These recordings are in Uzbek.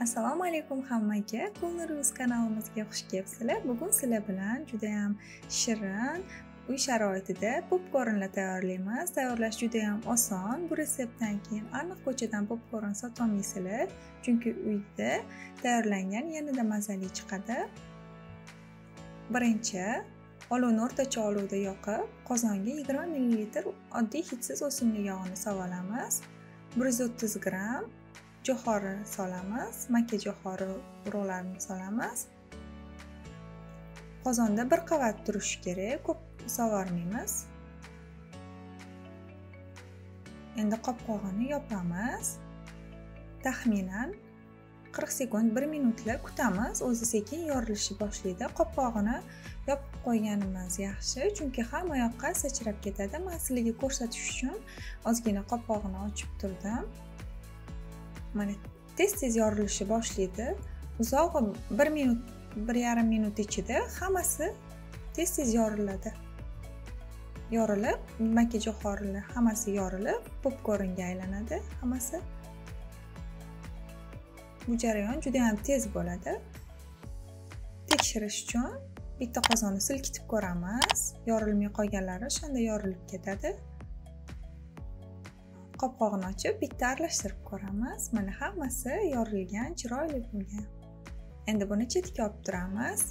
assalomu alaykum hammaga. Ko'ngil kanalimizga xush kelibsizlar. Bugun sizlar bilan judayam shirin uy sharoitida popkornlar tayyorlaymiz. Tayyorlash judayam oson. Bu retseptdan keyin aniq ko'chadan popkorn sotolmaysizlar chunki uyda tayyorlangan yanada mazali chiqadi. Birinchi olovni o'rtacha olovda yoqib qozonga yigirma millilitr oddiy hidsiz o'simlik yog'ini solamiz bir yuz o'ttiz gramm jo'xori solamiz makka jo'xori urug'larini solamiz. Qozonda bir qavat turishi kerak ko'p sovormaymiz. Endi qopqog'ini yopamiz taxminan qirq sekund bir minutlab kutamiz. O'zi sekin yorilishni boshlaydi. Qopqog'ini yopib qo'yganimiz yaxshi chunki hamma yoqqa sachrab ketadi. Man ko'rsatish uchun ozgina qopqog'ini ochib turdim. Mana tez tez yorilishni boshlaydi uzog'i bir minut bir yarim minut ichida hammasi tez tez yoriladi yorilib makka jo'xorilar hammasi yorilib popkornga aylanadi hammasi. Bu jarayon juda yam tez bo'ladi. Tekshirish uchun bitta qozonni silkitib ko'ramiz. Yorilmay qolganlari o'shanda yorilib ketadi. Qopqog'ini ochib bitta aralashtirib ko'ramiz. Mana hammasi yorilgan chiroyli bo'lgan. Endi buni chetga olib turamiz.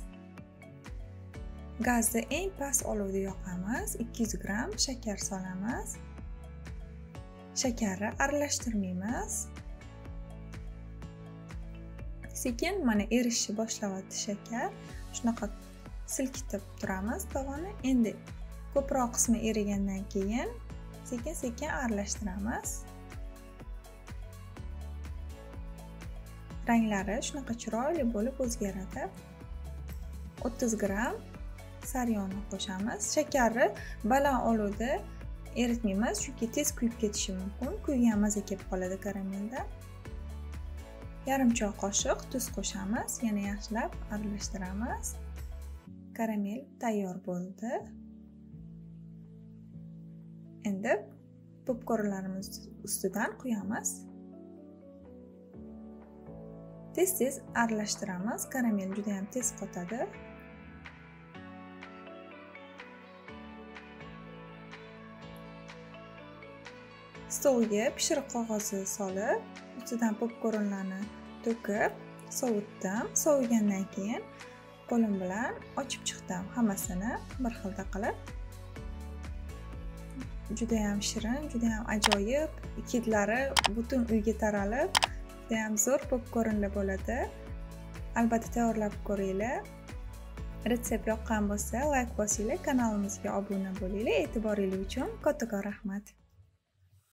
Gazni eng past olovda yoqamiz. 200 gramm shakar solamiz. Shakarni aralashtirmaymiz. Sekin mana erishishni boshlayapti shakar. Shunaqa silkitib turamiz tovoni endi ko'proq qismi erigandan keyin sekin sekin aralashtiramiz ranglari shunaqa chiroyli bo'lib o'zgaradi. 30 gramm saryonni qo'shamiz. Shakarni baland olovda eritmaymiz chunki tez kuyib ketishi mumkin. Kuygan maza kelib qoladi karamelda. Yarim choy qoshiq tuz qo'shamiz yana yaxshilab aralashtiramiz. Karamel tayyor bo'ldi. Endi popkornlarimiz ustidan quyamiz. Tez tez aralashtiramiz. Karamel juda ham tez qotadi. Stolga pishiriq qog'ozi solib ustidan popkornlarni to'kib sovutdim. Sovigandan keyin qo'lim bilan ochib chiqdim. Hammasini bir xilda qilib judayam shirin judayam ajoyib. Hidlari butun uyga taralib judayam zo'r popkornlar bo'ladi. Albatta tayyorlab ko'ringlar. Retsept yoqqan bo'lsa layk bosinglar kanalimizga obuna bo'linglar. E'tiboringiz uchun kattakon rahmat.